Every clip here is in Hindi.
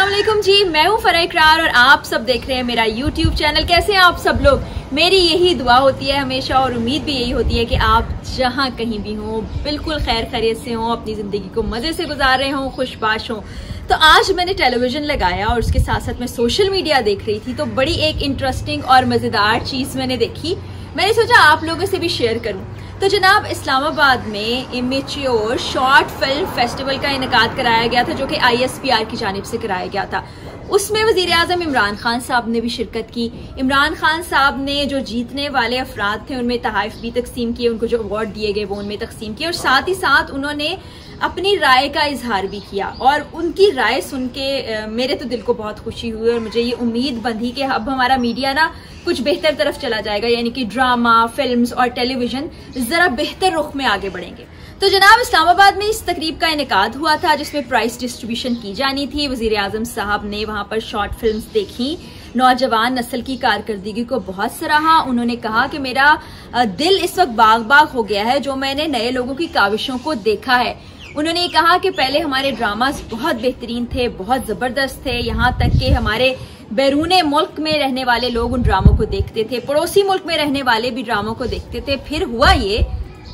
वालेकुम जी, मैं हूँ फरा इकरार और आप सब देख रहे हैं मेरा यूट्यूब चैनल। कैसे हैं आप सब लोग? मेरी यही दुआ होती है, हमेशा और उम्मीद भी यही होती है कि आप जहाँ कहीं भी हों, बिल्कुल खैर खैरियत से हों, अपनी ज़िंदगी को मज़े से गुजार रहे हों, खुशबाश हों। तो आज मैंने टेलीविज़न लगाया और उसके साथ साथ मैं सोशल मीडिया देख रही थी तो बड़ी एक इंटरेस्टिंग और मज़ेदार चीज़ मैंने देखी। मैंने सोचा आप लोगों से भी शेयर करूँ। तो जनाब, इस्लामाबाद में इमेच्योर शॉर्ट फ़िल्म फेस्टिवल का इनका कराया गया था, जो कि आईएसपीआर की जानब से कराया गया था। उसमें वज़ीर अजम इमरान खान साहब ने भी शिरकत की। इमरान खान साहब ने जो जीतने वाले अफराद थे, उनमें तहफ़ भी तकसीम किए उनको जो अवार्ड दिए गए, वो उनमें तकसीम किए और साथ ही साथ उन्होंने अपनी राय का इजहार भी किया। और उनकी राय सुन के मेरे तो दिल को बहुत खुशी हुई और मुझे ये उम्मीद बंधी कि अब हमारा मीडिया ना कुछ बेहतर तरफ़ चला जाएगा। यानी कि ड्रामा, फिल्म्स और टेलीविज़न जरा बेहतर रुख में आगे बढ़ेंगे। तो जनाब, इस्लामाबाद में इस तकरीब का इनका हुआ था, जिसमें प्राइस डिस्ट्रीब्यूशन की जानी थी। वज़ीर आज़म साहब ने वहाँ पर शॉर्ट फ़िल्म देखी। नौजवान नस्ल की कारकर्दगी को बहुत सराहा। उन्होंने कहा कि मेरा दिल इस वक्त बाग बाग हो गया है, जो मैंने नए लोगों की काविशों को देखा है। उन्होंने कहा कि पहले हमारे ड्रामास बहुत बेहतरीन थे, बहुत ज़बरदस्त थे। यहाँ तक कि हमारे बैरून मुल्क में रहने वाले लोग उन ड्रामों को देखते थे, पड़ोसी मुल्क में रहने वाले भी ड्रामों को देखते थे। फिर हुआ ये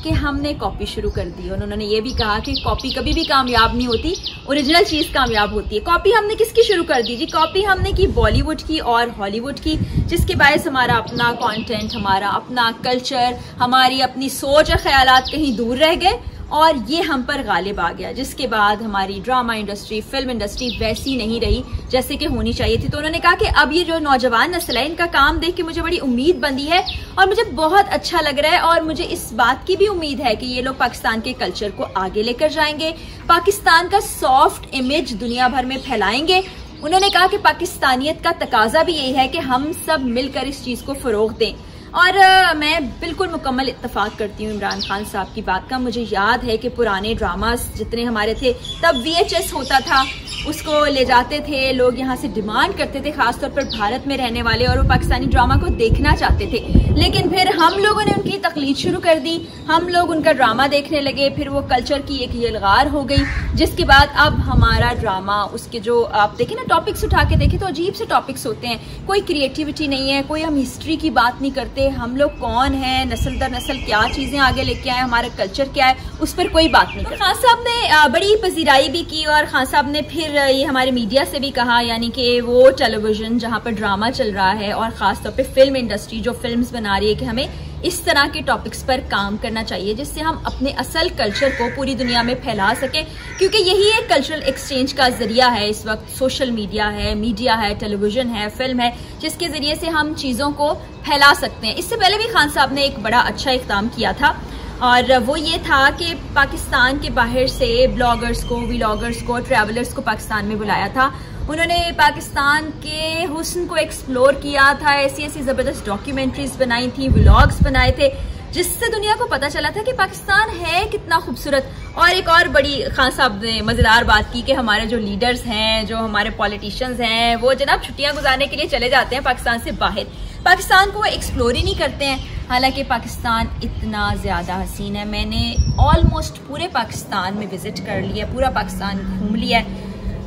कि हमने कॉपी शुरू कर दी। और उन्होंने ये भी कहा कि कॉपी कभी भी कामयाब नहीं होती ओरिजिनल चीज़ कामयाब होती है। कॉपी हमने किसकी शुरू कर दी जी? कॉपी हमने की बॉलीवुड की और हॉलीवुड की, जिसके बायस हमारा अपना कंटेंट हमारा अपना कल्चर हमारी अपनी सोच और ख्याल कहीं दूर रह गए। और ये हम पर गालिब आ गया, जिसके बाद हमारी ड्रामा इंडस्ट्री फ़िल्म इंडस्ट्री वैसी नहीं रही जैसे कि होनी चाहिए थी। तो उन्होंने कहा कि अब ये जो नौजवान नस्ल है, इनका काम देख के मुझे बड़ी उम्मीद बंदी है और मुझे बहुत अच्छा लग रहा है और मुझे इस बात की भी उम्मीद है कि ये लोग पाकिस्तान के कल्चर को आगे लेकर जाएँगे, पाकिस्तान का सॉफ्ट इमेज दुनिया भर में फैलाएँगे। उन्होंने कहा कि पाकिस्तानियत का तकाजा भी यही है कि हम सब मिलकर इस चीज़ को फरोग दें। और आ, मैं बिल्कुल मुकम्मल इतफाक करती हूँ इमरान खान साहब की बात का। मुझे याद है कि पुराने ड्रामास जितने हमारे थे तब वीएचएस होता था उसको ले जाते थे लोग यहाँ से डिमांड करते थे खासतौर पर भारत में रहने वाले और वो पाकिस्तानी ड्रामा को देखना चाहते थे। लेकिन फिर हम लोगों ने उनकी तकलीद शुरू कर दी। हम लोग उनका ड्रामा देखने लगे फिर वो कल्चर की एक यलगार हो गई जिसके बाद अब हमारा ड्रामा उसके जो आप देखें ना टॉपिक्स उठा के देखें तो अजीब से टॉपिक्स होते हैं। कोई क्रिएटिविटी नहीं है कोई हम हिस्ट्री की बात नहीं करते हम लोग कौन है नस्ल दर नस्ल क्या चीज़ें आगे लेके आए हमारा कल्चर क्या है उस पर कोई बात नहीं तो खान साहब ने बड़ी पजीराई भी की और खान साहब ने फिर ये हमारे मीडिया से भी कहा, यानी कि वो टेलीविज़न जहाँ पर ड्रामा चल रहा है और खासतौर पे फ़िल्म इंडस्ट्री जो फिल्म्स बना रही है कि हमें इस तरह के टॉपिक्स पर काम करना चाहिए जिससे हम अपने असल कल्चर को पूरी दुनिया में फैला सकें। क्योंकि यही एक कल्चरल एक्सचेंज का ज़रिया है इस वक्त। सोशल मीडिया है मीडिया है टेलीविज़न है फ़िल्म है, जिसके ज़रिए से हम चीज़ों को फैला सकते हैं। इससे पहले भी खान साहब ने एक बड़ा अच्छा इकदाम किया था। और वो ये था कि पाकिस्तान के बाहर से ब्लॉगर्स को, व्लॉगर्स को, ट्रैवलर्स को पाकिस्तान में बुलाया था। उन्होंने पाकिस्तान के हुसन को एक्सप्लोर किया था, ऐसी ऐसी ज़बरदस्त डॉक्यूमेंट्रीज बनाई थी, व्लॉग्स बनाए थे, जिससे दुनिया को पता चला था कि पाकिस्तान है कितना खूबसूरत। और एक और बड़ी खान साहब ने मज़ेदार बात की कि हमारे जो लीडर्स हैं, जो हमारे पॉलिटिशियंस हैं, वो जनाब छुट्टियाँ गुजारने के लिए चले जाते हैं पाकिस्तान से बाहर। पाकिस्तान को वो एक्सप्लोर ही नहीं करते हैं। हालाँकि पाकिस्तान इतना ज़्यादा हसीन है। मैंने ऑलमोस्ट पूरे पाकिस्तान में विज़िट कर लिया पूरा पाकिस्तान घूम लिया है।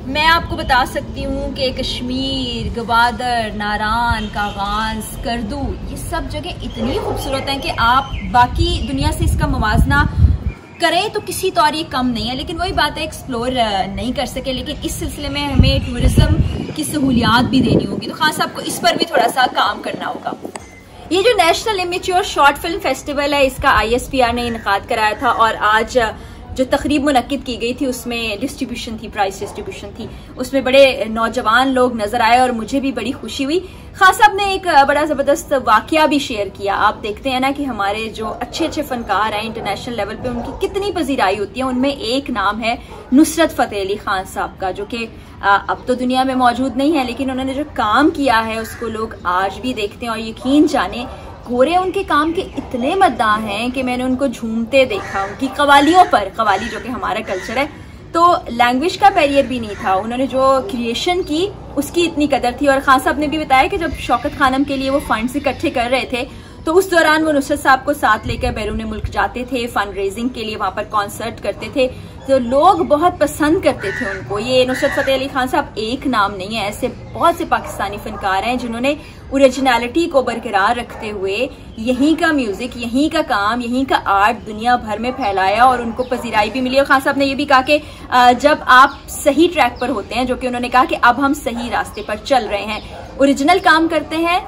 मैं आपको बता सकती हूँ कि कश्मीर, गवादर, नारान कागाज करदू, ये सब जगह इतनी खूबसूरत हैं कि आप बाकी दुनिया से इसका मुवजना करें तो किसी तौर ये कम नहीं है। लेकिन वही बात है एक्सप्लोर नहीं कर सके। लेकिन इस सिलसिले में हमें टूरिज़्म की सहूलियात भी देनी होगी तो खास को इस पर भी थोड़ा सा काम करना होगा। ये जो national amateur short film festival है, इसका आईएसपीआर ने इनका कराया था और आज जो तकरीब मुनद की गई थी, उसमें डिस्ट्रीब्यूशन थी प्राइस डिस्ट्रीब्यूशन थी। उसमें बड़े नौजवान लोग नज़र आए और मुझे भी बड़ी खुशी हुई। खास साहब ने एक बड़ा ज़बरदस्त वाक्य भी शेयर किया। आप देखते हैं ना कि हमारे जो अच्छे अच्छे फनकार हैं इंटरनेशनल लेवल पे, उनकी कितनी पजीराई होती है। उनमें एक नाम है नुसरत फतेह अली खान साहब का, जो कि अब तो दुनिया में मौजूद नहीं है, लेकिन उन्होंने जो काम किया है, उसको लोग आज भी देखते हैं और यकीन जाने गोरे उनके काम के इतने मद्दा हैं कि मैंने उनको झूमते देखा, उनकी कवालियों पर। कवाली जो कि हमारा कल्चर है। तो लैंग्वेज का बैरियर भी नहीं था। उन्होंने जो क्रिएशन की, उसकी इतनी कदर थी। और खान साहब ने भी बताया कि जब शौकत खानम के लिए वो फंड्स इकट्ठे कर रहे थे तो उस दौरान वो नुसरत साहब को साथ लेकर बैरून मुल्क जाते थे फंड रेजिंग के लिए वहाँ पर कॉन्सर्ट करते थे। तो लोग बहुत पसंद करते थे उनको। ये नुसरत फतेह अली खान साहब एक नाम नहीं है, ऐसे बहुत से पाकिस्तानी फनकार हैं जिन्होंने ओरिजिनलिटी को बरकरार रखते हुए यहीं का म्यूज़िक यहीं का काम, यहीं का आर्ट दुनिया भर में फैलाया और उनको पजीराई भी मिली। और खान साहब ने ये भी कहा कि जब आप सही ट्रैक पर होते हैं, जो कि उन्होंने कहा कि अब हम सही रास्ते पर चल रहे हैं। ओरिजिनल काम करते हैं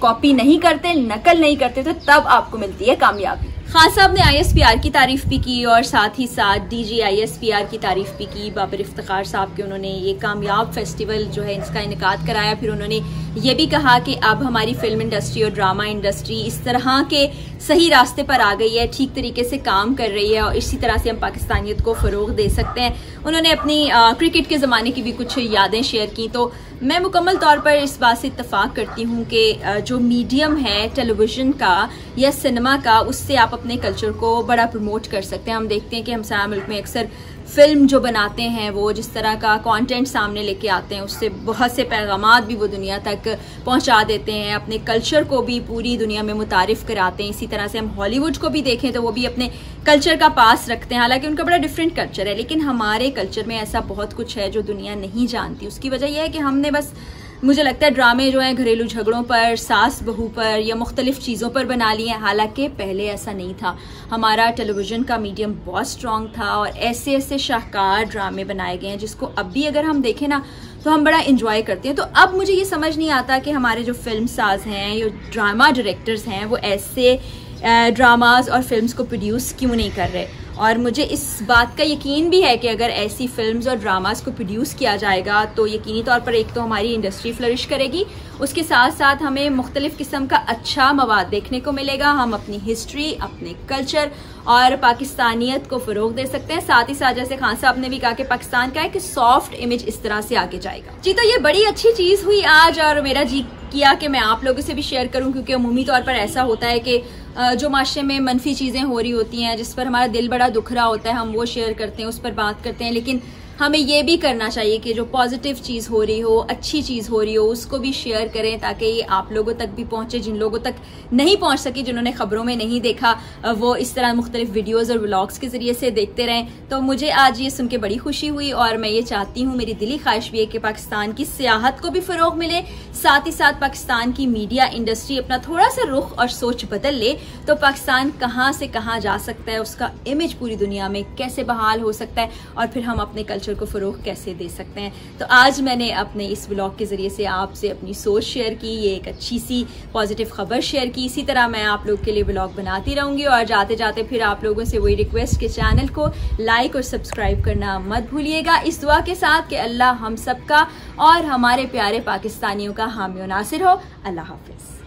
कॉपी नहीं करते, नकल नहीं करते तो तब आपको मिलती है कामयाबी। खान साहब ने आईएसपीआर की तारीफ़ भी की और साथ ही साथ डीजी आईएसपीआर की तारीफ़ भी की बाबर इफ्तार साहब के उन्होंने ये कामयाब फेस्टिवल जो है इसका इनका कराया फिर उन्होंने ये भी कहा कि अब हमारी फ़िल्म इंडस्ट्री और ड्रामा इंडस्ट्री इस तरह के सही रास्ते पर आ गई है ठीक तरीके से काम कर रही है और इसी तरह से हम पाकिस्तानियत को फ़रोग दे सकते हैं। उन्होंने अपनी आ, क्रिकेट के ज़माने की भी कुछ यादें शेयर की। तो मैं मुकम्मल तौर पर इस बात से इतफाक़ करती हूँ कि जो मीडियम है टेलीविज़न का या सिनेमा का उससे आप अपने कल्चर को बड़ा प्रमोट कर सकते हैं। हम देखते हैं कि हम सारा मुल्क में अक्सर फ़िल्म जो बनाते हैं, वो जिस तरह का कंटेंट सामने लेके आते हैं, उससे बहुत से पैगाम भी वो दुनिया तक पहुँचा देते हैं, अपने कल्चर को भी पूरी दुनिया में मुतारफ़ कराते हैं। इसी तरह से हम हॉलीवुड को भी देखें तो वो भी अपने कल्चर का पास रखते हैं। हालाँकि उनका बड़ा डिफरेंट कल्चर है, लेकिन हमारे कल्चर में ऐसा बहुत कुछ है जो दुनिया नहीं जानती। उसकी वजह यह है कि हमने बस मुझे लगता है ड्रामे जो हैं, घरेलू झगड़ों पर, सास बहू पर या मुख्तलिफ़ चीज़ों पर बना लिए हैं। हालाँकि पहले ऐसा नहीं था। हमारा टेलीविज़न का मीडियम बहुत स्ट्रांग था और ऐसे ऐसे शाहकार ड्रामे बनाए गए हैं, जिसको अब भी अगर हम देखें ना तो हम बड़ा इंजॉय करते हैं। तो अब मुझे ये समझ नहीं आता कि हमारे जो फ़िल्म साज हैं या ड्रामा डायरेक्टर्स हैं, वो ऐसे ड्रामाज और फ़िल्म को प्रोड्यूस क्यों नहीं कर रहे। और मुझे इस बात का यकीन भी है कि अगर ऐसी फिल्म्स और ड्रामास को प्रोड्यूस किया जाएगा तो यकीनी तौर पर एक तो हमारी इंडस्ट्री फ्लरिश करेगी। उसके साथ साथ हमें मुख्तलिफ़ किस्म का अच्छा मवाद देखने को मिलेगा। हम अपनी हिस्ट्री अपने कल्चर और पाकिस्तानियत को फ़रोग दे सकते हैं। साथ ही साथ, जैसे खान साहब ने भी कहा कि पाकिस्तान का एक सॉफ्ट इमेज इस तरह से आगे जाएगा। जी तो ये बड़ी अच्छी चीज़ हुई आज और मेरा जी किया कि मैं आप लोगों से भी शेयर करूँ, क्योंकि अमूमी तौर पर ऐसा होता है कि जो माशरे में मनफी चीज़ें हो रही होती हैं, जिस पर हमारा दिल बड़ा दुख रहा होता है, हम वो शेयर करते हैं, उस पर बात करते हैं, लेकिन हमें ये भी करना चाहिए कि जो पॉजिटिव चीज़ हो रही हो, अच्छी चीज़ हो रही हो, उसको भी शेयर करें ताकि ये आप लोगों तक भी पहुँचे, जिन लोगों तक नहीं पहुँच सकी, जिन्होंने खबरों में नहीं देखा वो इस तरह मुख्तलिफ़ वीडियोज़ और व्लॉग्स के ज़रिए से देखते रहें। तो मुझे आज ये सुन के बड़ी खुशी हुई और मैं ये चाहती हूँ, मेरी दिली ख्वाहिश भी है कि पाकिस्तान की सियाहत को भी फ़रोग मिले, साथ ही साथ पाकिस्तान की मीडिया इंडस्ट्री अपना थोड़ा सा रुख और सोच बदल ले। तो पाकिस्तान कहाँ से कहाँ जा सकता है, उसका इमेज पूरी दुनिया में कैसे बहाल हो सकता है, और फिर हम अपने कल्चर को फ़रोग कैसे दे सकते हैं? तो आज मैंने अपने इस ब्लॉग के ज़रिए से आपसे अपनी सोच शेयर की, ये एक अच्छी सी पॉजिटिव खबर शेयर की। इसी तरह मैं आप लोग के लिए ब्लॉग बनाती रहूँगी और जाते जाते फिर आप लोगों से वही रिक्वेस्ट के चैनल को लाइक और सब्सक्राइब करना मत भूलिएगा। इस दुआ के साथ कि अल्लाह हम सबका और हमारे प्यारे पाकिस्तानियों का हामी नासिर हो। अल्लाह हाफिज़।